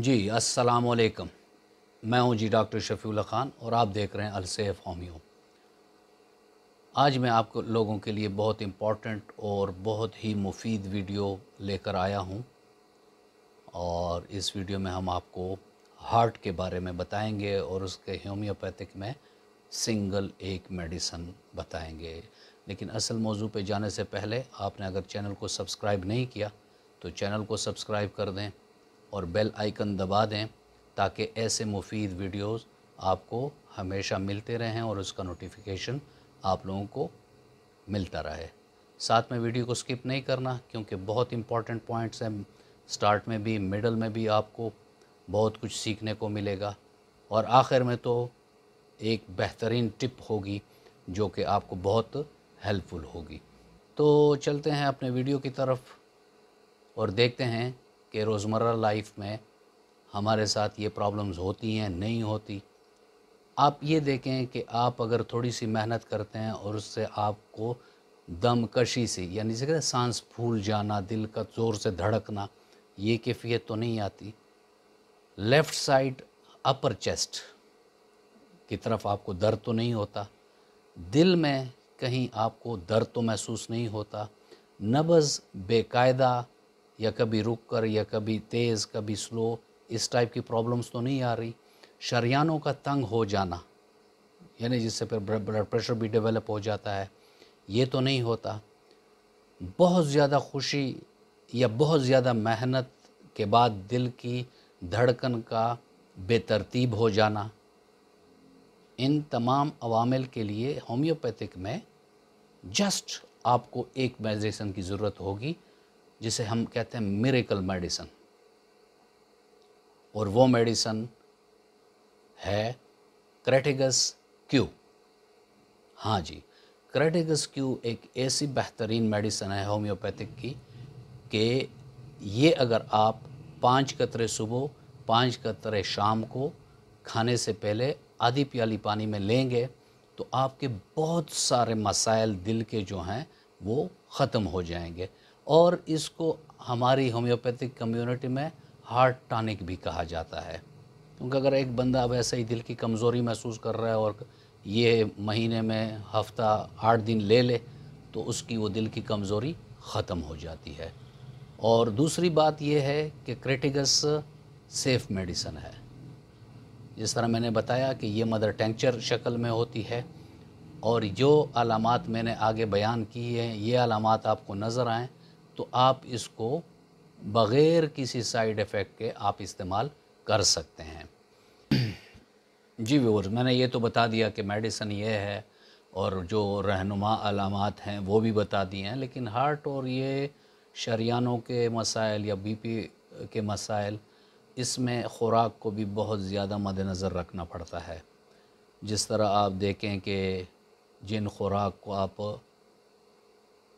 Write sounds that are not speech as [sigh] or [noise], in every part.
जी अस्सलाम वालेकुम मैं हूँ जी डॉक्टर शफीउल्ला ख़ान और आप देख रहे हैं अलसेफ होमियो। आज मैं आपको लोगों के लिए बहुत इम्पोर्टेंट और बहुत ही मुफीद वीडियो लेकर आया हूँ और इस वीडियो में हम आपको हार्ट के बारे में बताएँगे और उसके होम्योपैथिक में सिंगल एक मेडिसन बताएँगे। लेकिन असल मौजू पे जाने से पहले आपने अगर चैनल को सब्सक्राइब नहीं किया तो चैनल को सब्सक्राइब कर दें और बेल आइकन दबा दें ताकि ऐसे मुफीद वीडियोस आपको हमेशा मिलते रहें और उसका नोटिफिकेशन आप लोगों को मिलता रहे। साथ में वीडियो को स्किप नहीं करना क्योंकि बहुत इंपॉर्टेंट पॉइंट्स हैं। स्टार्ट में भी मिडल में भी आपको बहुत कुछ सीखने को मिलेगा। और आखिर में तो एक बेहतरीन टिप होगी जो कि आपको बहुत हेल्पफुल होगी। तो चलते हैं अपने वीडियो की तरफ़ और देखते हैं कि रोज़मर्रा लाइफ में हमारे साथ ये प्रॉब्लम्स होती हैं, नहीं होती। आप ये देखें कि आप अगर थोड़ी सी मेहनत करते हैं और उससे आपको दम कशी से, यानी जैसे कहते सांस फूल जाना, दिल का ज़ोर से धड़कना, ये कैफियत तो नहीं आती। लेफ़्ट साइड, अपर चेस्ट की तरफ़ आपको दर्द तो नहीं होता। दिल में कहीं आपको दर्द तो महसूस नहीं होता। नब्ज़ बेकायदा या कभी रुक कर या कभी तेज़, कभी स्लो इस टाइप की प्रॉब्लम्स तो नहीं आ रही। शरियानों का तंग हो जाना, यानी जिससे फिर ब्लड प्रेशर भी डेवलप हो जाता है, ये तो नहीं होता। बहुत ज़्यादा खुशी या बहुत ज़्यादा मेहनत के बाद दिल की धड़कन का बेतरतीब हो जाना। इन तमाम अवामिल के लिए होम्योपैथिक में जस्ट आपको एक मेडिसिन की ज़रूरत होगी। जिसे हम कहते हैं मिरेकल मेडिसन और वो मेडिसन है क्रेटिगस क्यू हाँ जी क्रेटिगस क्यू एक ऐसी बेहतरीन मेडिसन है होम्योपैथिक की कि ये अगर आप पाँच कतरे सुबह, पाँच कतरे शाम को खाने से पहले आधी प्याली पानी में लेंगे तो आपके बहुत सारे मसाइल दिल के जो हैं वो ख़त्म हो जाएँगे। और इसको हमारी होम्योपैथिक कम्युनिटी में हार्ट टॉनिक भी कहा जाता है। क्योंकि अगर एक बंदा वैसे ही दिल की कमज़ोरी महसूस कर रहा है और ये महीने में हफ़्ता आठ दिन ले ले तो उसकी वो दिल की कमज़ोरी ख़त्म हो जाती है। और दूसरी बात यह है कि क्रिटिकस सेफ़ मेडिसन है। जिस तरह मैंने बताया कि ये मदर टेंचर शक्ल में होती है और जो अलामत मैंने आगे बयान की हैं, ये अलामात आपको नज़र आएँ तो आप इसको बग़ैर किसी साइड इफ़ेक्ट के आप इस्तेमाल कर सकते हैं। [clears throat] जी व्यूअर्स, मैंने ये तो बता दिया कि मेडिसन ये है और जो रहनुमा अलामत हैं वो भी बता दिए हैं, लेकिन हार्ट और ये शरियानों के मसाइल या बीपी के मसाइल, इसमें ख़ुराक को भी बहुत ज़्यादा मद्दनज़र रखना पड़ता है। जिस तरह आप देखें कि जिन खुराक को आप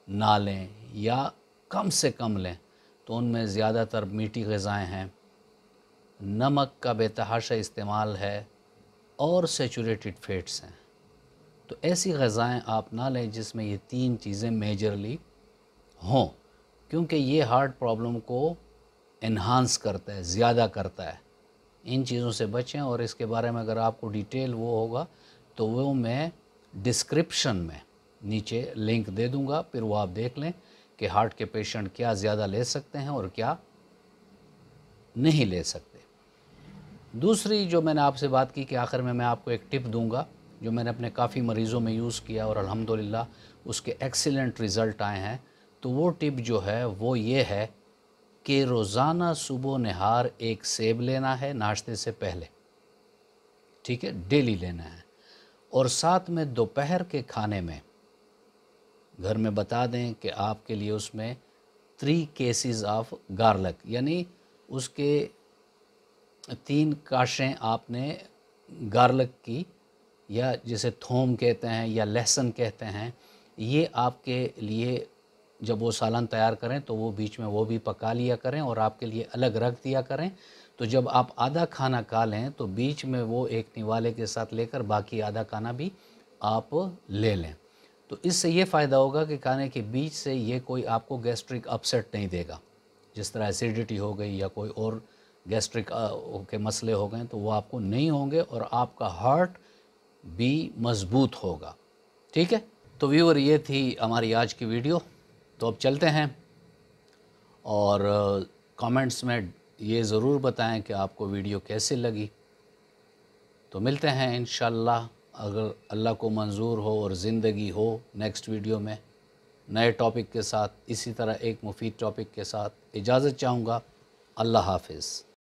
ना लें या कम से कम लें तो उनमें ज़्यादातर मीठी गज़ाएँ हैं। नमक का बेतहाशा इस्तेमाल है और सेचूरेटेड फैट्स हैं। तो ऐसी गज़ाएँ आप ना लें जिसमें ये तीन चीज़ें मेजरली हों, क्योंकि ये हार्ट प्रॉब्लम को इन्हांस करता है, ज़्यादा करता है। इन चीज़ों से बचें और इसके बारे में अगर आपको डिटेल वो होगा तो वो मैं डिस्क्रिप्शन में नीचे लिंक दे दूँगा, फिर वो आप देख लें। कि हार्ट के पेशेंट क्या ज़्यादा ले सकते हैं और क्या नहीं ले सकते। दूसरी जो मैंने आपसे बात की कि आखिर में मैं आपको एक टिप दूँगा, जो मैंने अपने काफ़ी मरीज़ों में यूज़ किया और अल्हम्दुलिल्लाह उसके एक्सीलेंट रिज़ल्ट आए हैं तो वो टिप जो है, वो ये है कि रोज़ाना सुबह नहार एक सेब लेना है नाश्ते से पहले, ठीक है, डेली लेना है। और साथ में दोपहर के खाने में घर में बता दें कि आपके लिए उसमें थ्री केसेस ऑफ़ गार्लिक यानी उसके तीन काशें आपने गार्लिक की, या जिसे थोम कहते हैं या लहसुन कहते हैं, ये आपके लिए जब वो सालन तैयार करें तो वो बीच में वो भी पका लिया करें और आपके लिए अलग रख दिया करें। तो जब आप आधा खाना खा लें तो बीच में वो एक निवाले के साथ लेकर बाकी आधा खाना भी आप ले लें। तो इससे ये फ़ायदा होगा कि खाने के बीच से ये कोई आपको गैस्ट्रिक अपसेट नहीं देगा। जिस तरह एसिडिटी हो गई या कोई और गैस्ट्रिक के मसले हो गए तो वो आपको नहीं होंगे और आपका हार्ट भी मज़बूत होगा। ठीक है? तो व्यूअर ये थी हमारी आज की वीडियो। तो अब चलते हैं और कमेंट्स में ये ज़रूर बताएँ कि आपको वीडियो कैसे लगी। तो मिलते हैं इन अगर अल्लाह को मंजूर हो और ज़िंदगी हो नेक्स्ट वीडियो में, नए टॉपिक के साथ, इसी तरह एक मुफीद टॉपिक के साथ, इजाज़त चाहूँगा। अल्लाह हाफिज़।